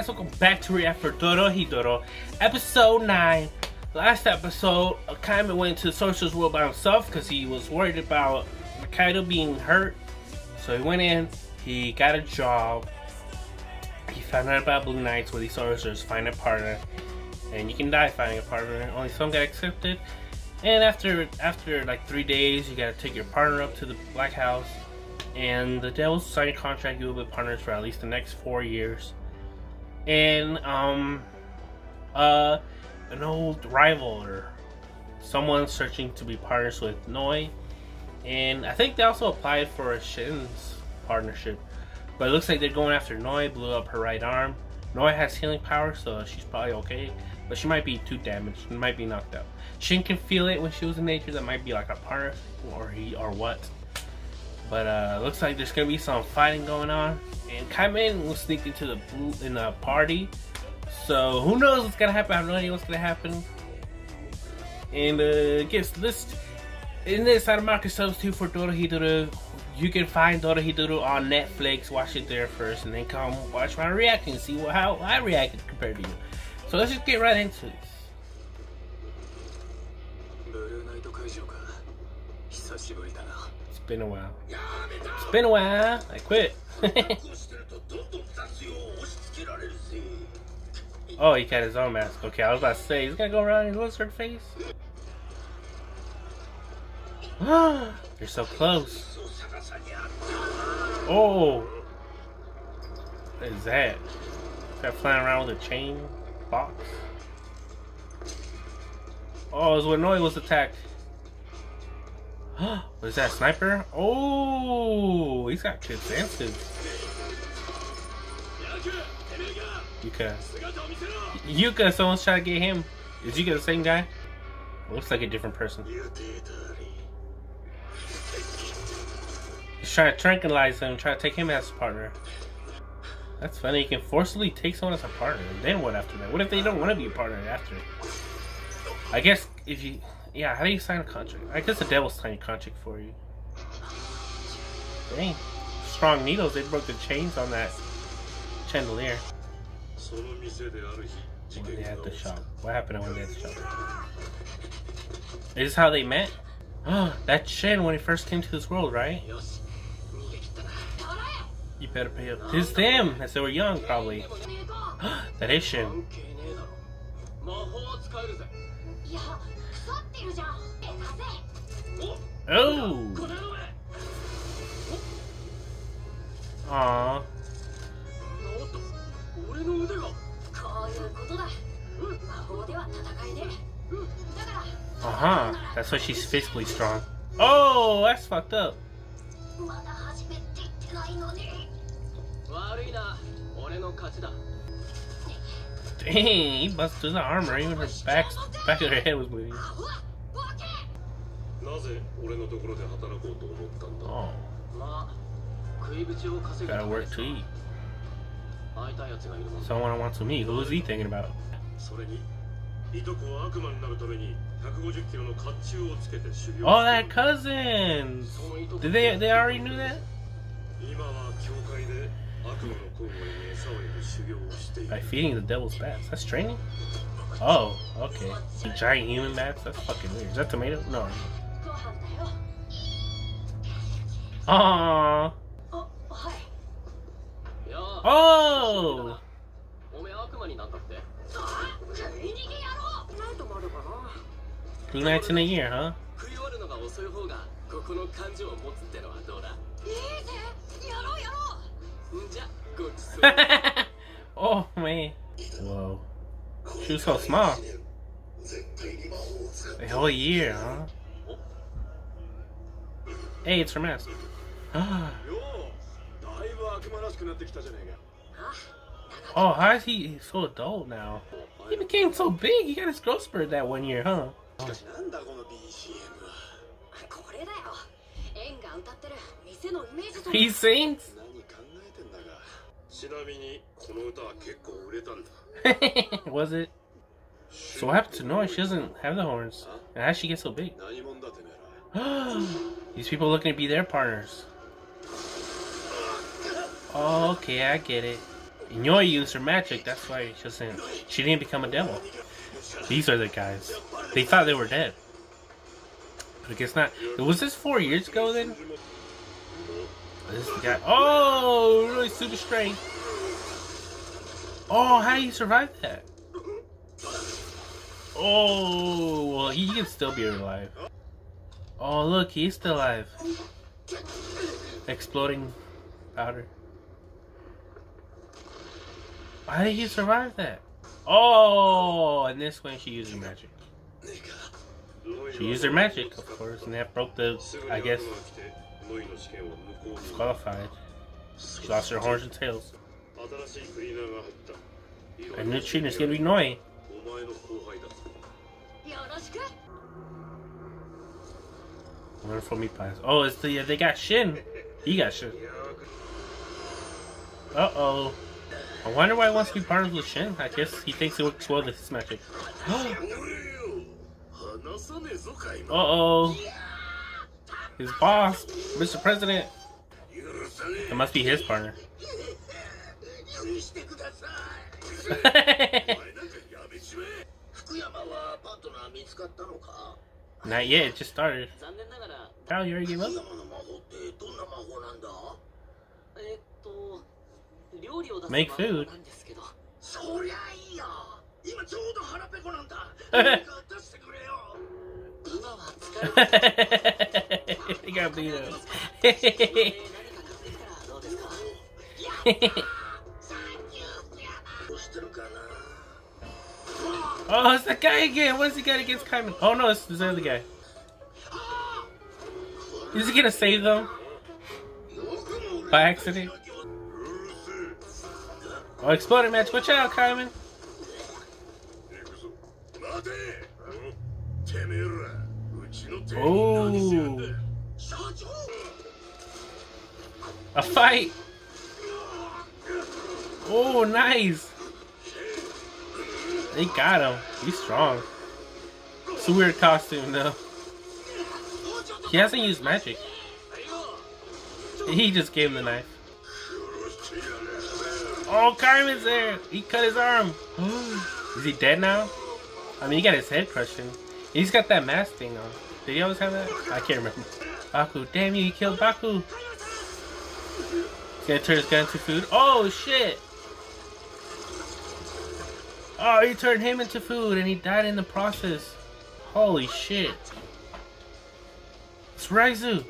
guys? Welcome back to React for Dorohedoro, episode 9. Last episode, Kaiman went to the Sorcerer's World by himself because he was worried about Kaido being hurt. So he went in, he got a job, he found out about Blue Nights where these sorcerers find a partner, and you can die finding a partner. Only some get accepted. And after after like three days, you gotta take your partner up to the Black House, and the Devils sign a contract. You will be partners for at least the next four years. And um, uh, an old rival or someone searching to be partners with Noi, and I think they also applied for a Shin's partnership. But it looks like they're going after Noi. Blew up her right arm. Noi has healing power, so she's probably okay. But she might be too damaged. She might be knocked out. Shin can feel it when she was in nature. That might be like a partner or he or what. But uh, looks like there's gonna be some fighting going on. And Kaiman will sneak into the in the party. So who knows what's gonna happen? I have no idea what's gonna happen. And uh, guess this in this Marcus substitute for Dorohedoro. You can find Dorohedoro on Netflix. Watch it there first, and then come watch my reaction. and See what, how I reacted compared to you. So let's just get right into this. It's been a while. It's been a while. I quit. oh, he got his own mask. Okay, I was about to say, he's gonna go around and lizard face. You're so close. Oh! What is that? Is that flying around with a chain box? Oh, it's when Noi was attacked. what is that, sniper? Oh, he's got good senses. Yuka. Yuka, someone's trying to get him. Is Yuka the same guy? Looks like a different person. He's trying to tranquilize him, try to take him as a partner. That's funny, you can forcibly take someone as a partner. Then what after that? What if they don't want to be a partner after? I guess if you... Yeah, how do you sign a contract? I guess the devil sign a contract for you. Dang. Strong needles, they broke the chains on that chandelier. When they at the shop. What happened when they at the shop? Is this how they met? Oh, that Shin when he first came to this world, right? You better pay up. It's them, as they were young, probably. that is Shin. Oh! Aww. Uh-huh. That's why she's physically strong. Oh, that's fucked up. Dang, he busted through the armor, even her back, back of her head was moving. Oh. Gotta work to eat. Someone wants to meet. Who is he thinking about? Oh, that cousins! Did they they already knew that? By feeding the devil's bats. That's training? Oh, okay. The giant human bats? That's fucking weird. Is that tomato? No. Aww. Oh! Two nights in a year, huh? oh man. Whoa. She was so small. A whole year, huh? Hey, it's her mask. oh, how is he so adult now? He became so big. He got his growth spurt that one year, huh? He sings? Was it? So what happened to Noi? She doesn't have the horns. And how did she get so big? These people looking to be their partners. Oh, okay, I get it. Inoi used her magic, that's why she doesn't she didn't become a devil. These are the guys. They thought they were dead. But I guess not. Was this four years ago then? This is the guy. Oh, really super strength. Oh, how do you survive that? Oh, well, he can still be alive. Oh, look, he's still alive. Exploding powder. How did he survive that? Oh, and this one she used her magic. She used her magic, of course, and that broke the, I guess, disqualified. She lost her horns and tails. A new trainer's gonna be annoying. Wonderful meat pies. Oh, it's the they got Shin. He got Shin. Uh oh. I wonder why he wants to be part of Shin. I guess he thinks it works well with his magic. uh oh. His boss, Mr. President. It must be his partner. Not yet, it just started. How you already gave up? Make food. he got beat up. oh, it's the guy again. What is he got against Kaiman? Oh no, it's the other guy. Is he gonna save them? By accident? Oh, exploding match. Watch out, Kaiman. Oh. A fight. Oh, nice. They got him. He's strong. It's a weird costume, though. He hasn't used magic. He just gave him the knife. Oh, Carmen's there! He cut his arm. Is he dead now? I mean, he got his head crushed in. He's got that mask thing on. Did he always have that? I can't remember. Baku, damn you, he killed Baku. He's gonna turn his gun into food. Oh, shit! Oh, he turned him into food and he died in the process. Holy shit. It's Raizu.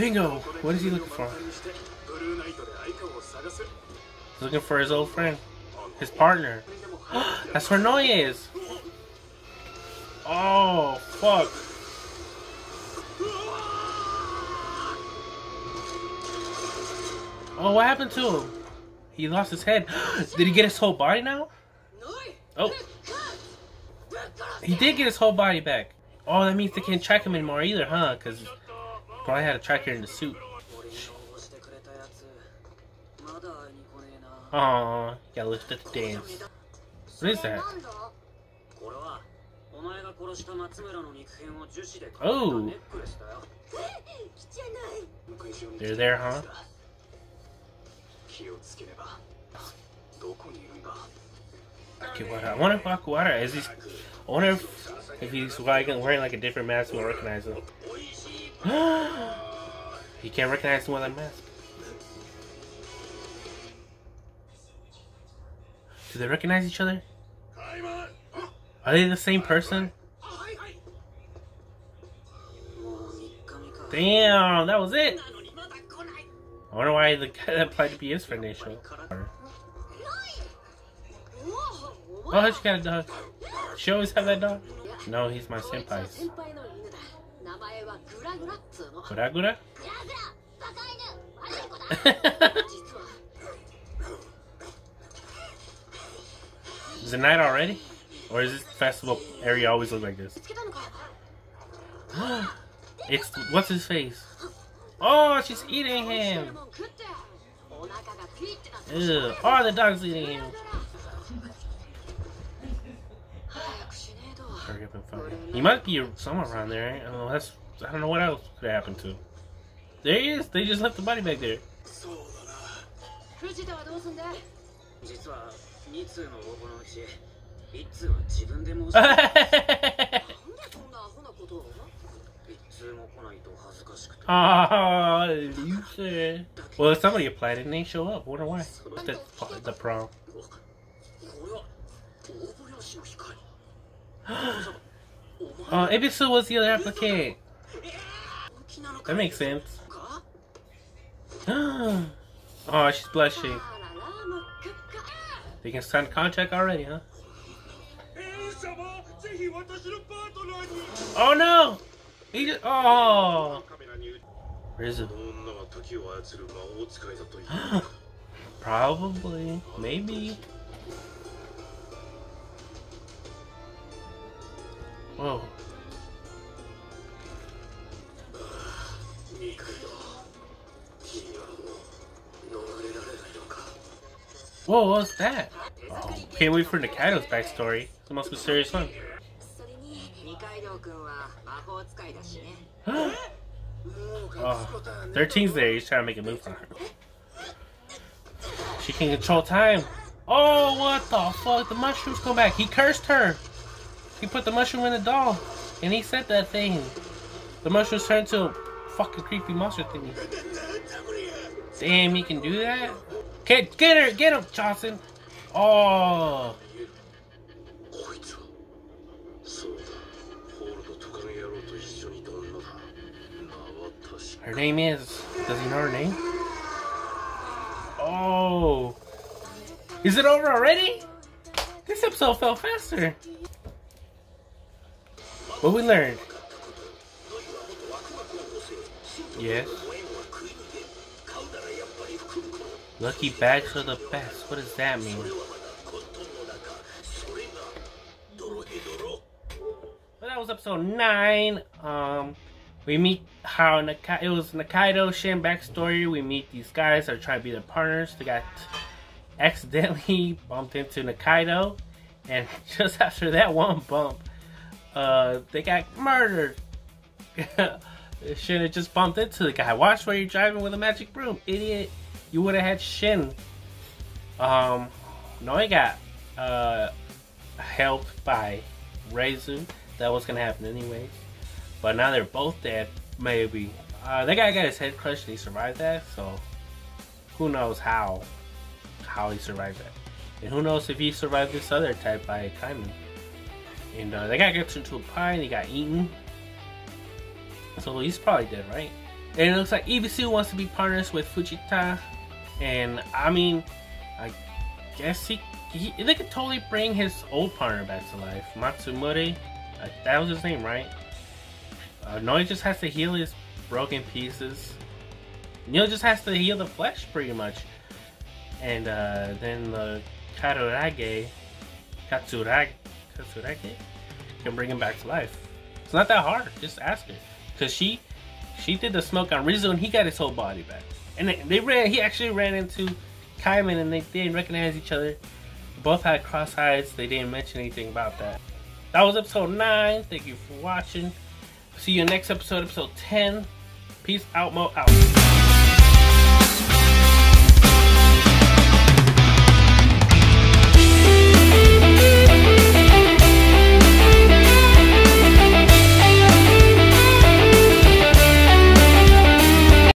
Bingo! What is he looking for? He's looking for his old friend. His partner. That's where Noi is! Oh, fuck. Oh, what happened to him? He lost his head. Did he get his whole body now? Oh. He did get his whole body back. Oh, that means they can't track him anymore either, huh? Because probably had a tracker in the suit. Aww, gotta lift up the dance. What is that? Oh! They're there, huh? Akiwara. I wonder if Akiwara is he. I wonder if, if he's wearing like a different mask, we'll recognize him. he can't recognize him with that mask. Do they recognize each other? Are they the same person? Damn, that was it. I wonder why the guy that applied to be his friend initially. Oh, she got a dog. She always have that dog? No, he's my senpai's. Gura Gura? is it night already? Or is this festival area always look like this? it's, what's his face? Oh, she's eating him! Ew. Oh, the dog's eating him. He might be somewhere around there. I don't. Oh, that's I don't know what else could happen to. There he is. They just left the body back there. Ah, loser. well somebody applied and they show up wonder why that's the prom. これは応募用紙の光 Uh, Ebisu was the other applicant. That makes sense. oh, she's blushing. They can sign contract already, huh? Oh no! He just, oh! Probably. Maybe. Whoa. Rizu. この女は時を操る魔法使いだという Probably. Maybe. Whoa. ミクロ君はもう逃れられないのか Whoa, what's that? Oh, can't wait for Nikaido's backstory. It's the most mysterious one. それに二階堂君は魔法使いだしね oh, 13's there. He's trying to make a move on her. She can control time. Oh, what the fuck? The mushrooms come back. He cursed her. He put the mushroom in the doll. And he said that thing. The mushrooms turned to a fucking creepy monster thing. Damn, he can do that? Get, get her, get him, Jonson! Oh! Her name is... Does he know her name? Oh! Is it over already? This episode fell faster! What we learned? Yes. Lucky bags are the best. What does that mean? Well, that was episode nine. Um, we meet how Nakai- it was Nikaido Shin backstory. We meet these guys that are trying to be their partners. They got accidentally bumped into Nikaido, and just after that one bump, uh, they got murdered. Had just bumped into the guy. Watch where you're driving with a magic broom, idiot. You would have had Shin. Um, Noi got uh helped by Reizu. That was gonna happen anyways. But now they're both dead. Maybe uh, that guy got his head crushed and he survived that. So who knows how how he survived that, and who knows if he survived this other type by Kaiman. And uh, that guy gets into a pie and he got eaten. So he's probably dead, right? And it looks like Ebisu wants to be partners with Fujita. And I mean, I guess he, he they could totally bring his old partner back to life. Matsumura, uh, that was his name, right? Uh, Noi just has to heal his broken pieces. Neil just has to heal the flesh, pretty much. And uh, then the Karurage, Katsurage, Katsurage can bring him back to life. It's not that hard. Just ask her, cause she she did the smoke on Rizzo and he got his whole body back. And they, they ran. He actually ran into Kaiman and they didn't recognize each other. Both had cross eyes. They didn't mention anything about that. That was episode nine. Thank you for watching. See you next episode, episode ten. Peace out, mo out.